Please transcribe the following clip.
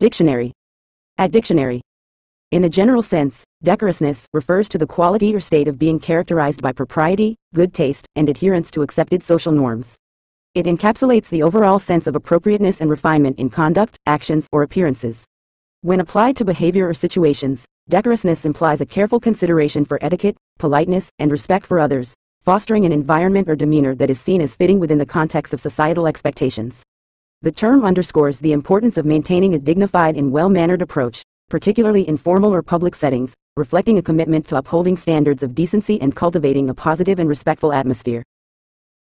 Dictionary. At dictionary. In a general sense, decorousness refers to the quality or state of being characterized by propriety, good taste, and adherence to accepted social norms. It encapsulates the overall sense of appropriateness and refinement in conduct, actions, or appearances. When applied to behavior or situations, decorousness implies a careful consideration for etiquette, politeness, and respect for others, fostering an environment or demeanor that is seen as fitting within the context of societal expectations. The term underscores the importance of maintaining a dignified and well-mannered approach, particularly in formal or public settings, reflecting a commitment to upholding standards of decency and cultivating a positive and respectful atmosphere.